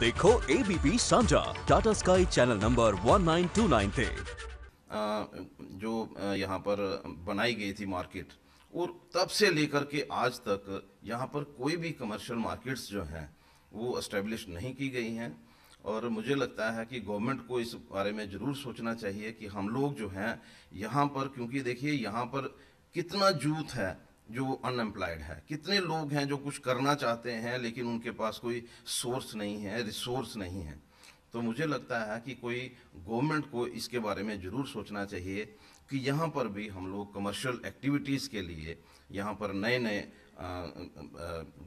देखो एबीपी साझा Tata sky channel number 1929 पे। जो यहाँ पर बनाई गई थी मार्केट और तब से लेकर के आज तक यहाँ पर कोई भी कमर्शियल मार्केट्स जो हैं, वो एस्टेब्लिश नहीं की गई हैं। और मुझे लगता है कि गवर्नमेंट को इस बारे में ज़रूर सोचना चाहिए कि हम लोग जो हैं, यहाँ पर, क्योंकि देखिए, यहाँ पर कितना जूथ है जो अनएम्प्लॉयड है। कितने लोग हैं जो कुछ करना चाहते हैं, लेकिन उनके पास कोई सोर्स नहीं है रिसोर्स नहीं है। तो मुझे लगता है कि कोई गवर्नमेंट को इसके बारे में ज़रूर सोचना चाहिए कि यहाँ पर भी हम लोग कमर्शियल एक्टिविटीज़ के लिए यहाँ पर नए नए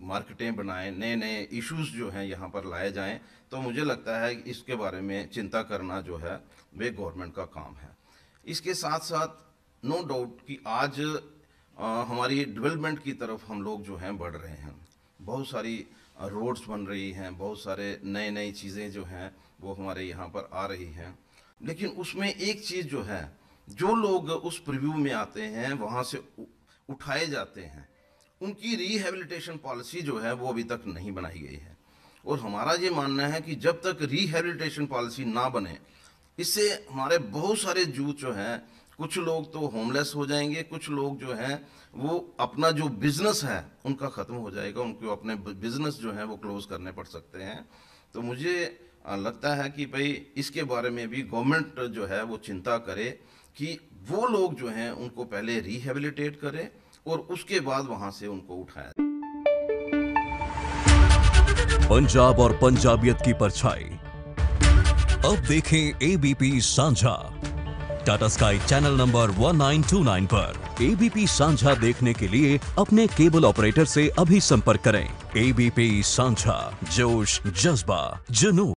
मार्केटें बनाएँ नए नए इश्यूज़ जो हैं यहाँ पर लाए जाएँ। तो मुझे लगता है कि इसके बारे में चिंता करना जो है, वे गवर्नमेंट का काम है। इसके साथ साथ नो डाउट कि आज अ, हमारी डेवलपमेंट की तरफ़ हम लोग जो हैं बढ़ रहे हैं। बहुत सारी रोड्स बन रही हैं बहुत सारे नए नई चीज़ें जो हैं वो हमारे यहाँ पर आ रही हैं। लेकिन उसमें एक चीज़ जो है जो लोग उस प्रिव्यू में आते हैं वहाँ से उठाए जाते हैं उनकी रिहेबिलिटेशन पॉलिसी जो है वो अभी तक नहीं बनाई गई है। और हमारा ये मानना है कि जब तक रिहेबिलिटेशन पॉलिसी ना बने इससे हमारे बहुत सारे यूथ जो हैं कुछ लोग तो होमलेस हो जाएँगे, कुछ लोग जो हैं, वो अपना जो बिज़नेस है, उनका ख़त्म हो जाएगा, उनको अपने बिज़नेस जो है वो क्लोज करने पड़ सकते हैं। तो मुझे लगता है कि भाई, इसके बारे में भी गवर्नमेंट जो है वो चिंता करे कि वो लोग जो हैं, उनको पहले रिहेबिलिटेट करे और उसके बाद वहाँ से उनको उठाया पंजाब और पंजाबियत की परछाई। अब देखें एबीपी साझा। टाटा स्काई चैनल नंबर 1929 पर एबीपी साझा देखने के लिए अपने केबल ऑपरेटर से अभी संपर्क करें। एबीपी साझा जोश, जज्बा, जुनून।